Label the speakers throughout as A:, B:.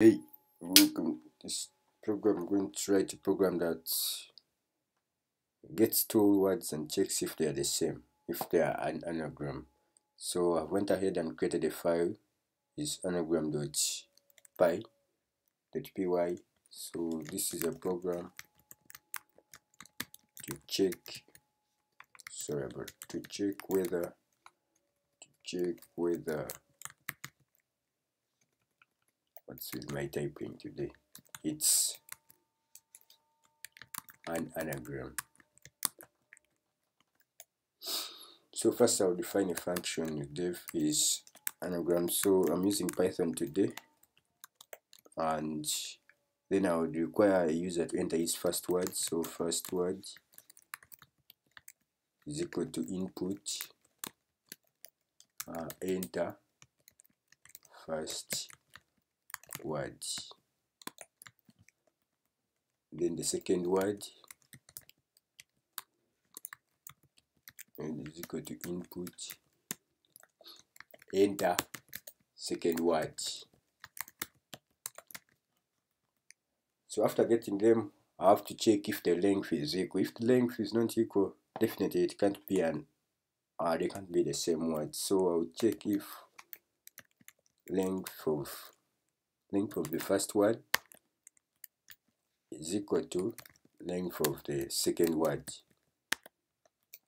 A: Hey, welcome. This program I'm going to try to program that gets two words and checks if they are the same, if they are an anagram. So I went ahead and created a file is anagram.py .py. So this is a program to check sorry to check whether to check whether what's with my typing today? It's an anagram so first I'll define a function def is anagram so I'm using Python today and then I would require a user to enter his first word. So first word is equal to input uh, enter first word then the second word. And is equal to input. Enter. Second word. So after getting them I have to check if the length is equal. If the length is not equal definitely it can't be an uh, they can't be the same word. So I'll check if length of length of the first word is equal to length of the second word.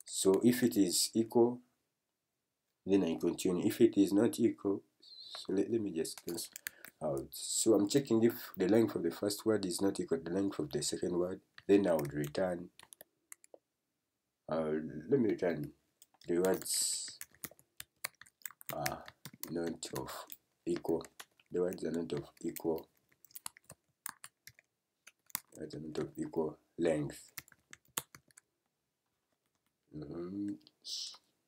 A: So if it is equal then I continue. If it is not equal so let, let me just close out. So I'm checking if the length of the first word is not equal to the length of the second word then I would return uh, let me return. The words are not of equal the not of equal not of equal length. Mm -hmm.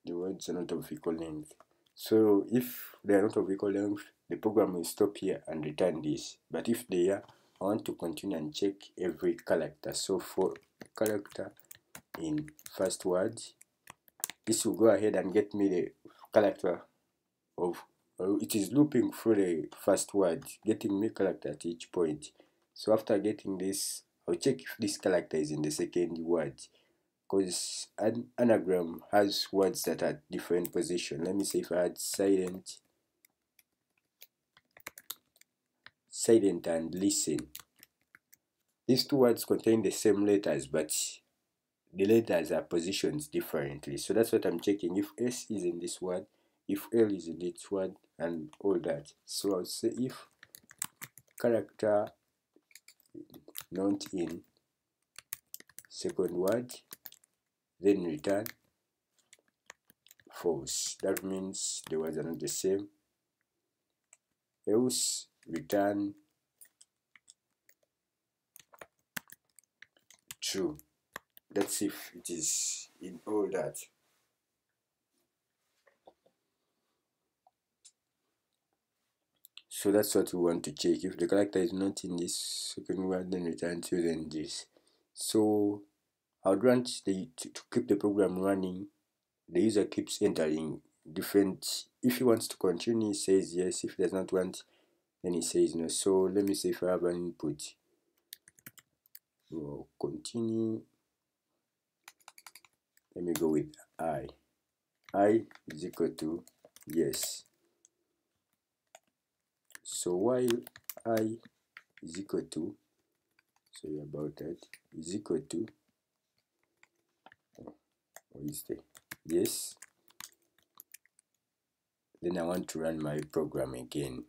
A: the words are not of equal length. So if they are not of equal length the program will stop here and return this. But if they are I want to continue and check every character. So for character in first word this will go ahead and get me the character of Uh, it is looping through the first word getting me character at each point. So after getting this I'll check if this character is in the second word. Because an anagram has words that are different position. Let me say if I had silent silent and listen. These two words contain the same letters but the letters are positioned differently. So that's what I'm checking. If S is in this word if L is in this word and all that. So I'll say if character not in second word then return false. That means the words are not the same. Else return true. See if it is in all that so that's what we want to check. If the character is not in this second word then return to then this so I would want the, to, to keep the program running the user keeps entering different if he wants to continue he says yes. If he does not want then he says no. So let me say if I have an input. We'll continue. Let me go with i. I is equal to yes so while i is equal to sorry about that is equal to oh, what is the yes. Then I want to run my program again.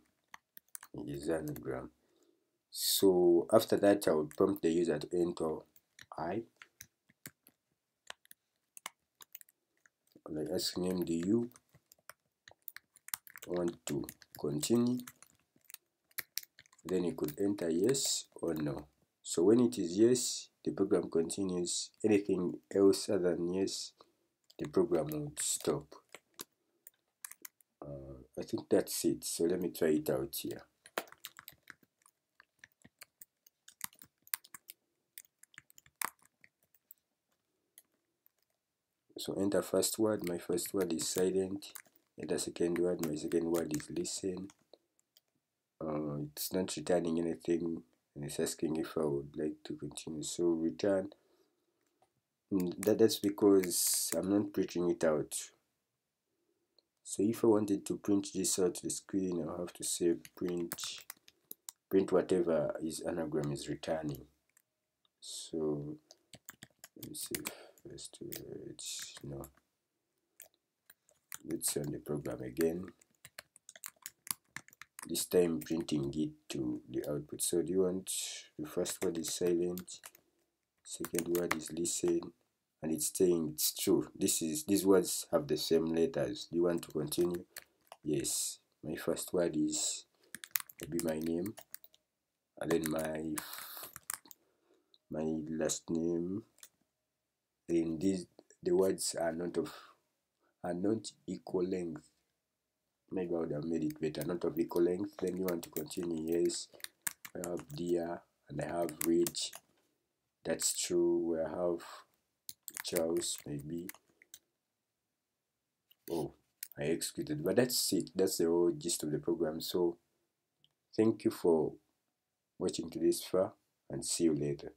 A: Is anagram so after that I would prompt the user to enter i. Like ask name do you want to continue then you could enter yes or no. So when it is yes the program continues. Anything else other than yes the program would stop. Uh, I think that's it. So let me try it out here. So enter first word. My first word is silent. Enter second word. My second word is listen it's not returning anything and it's asking if I would like to continue. So return mm, that, that's because I'm not printing it out. So if I wanted to print this out to the screen I'll have to say print print whatever is anagram is returning. So let me see first words no. Let's run the program again this time printing it to the output. So do you want the first word is silent second word is listen and it's saying it's true. This is these words have the same letters. Do you want to continue? Yes. My first word is maybe my name and then my my last name. In these the words are not of are not equal length maybe I would have made it better. Not of equal length then you want to continue yes. I have dear and I have rich. That's true. I have Charles maybe. Oh I executed. But that's it. That's the whole gist of the program. So thank you for watching to this far and see you later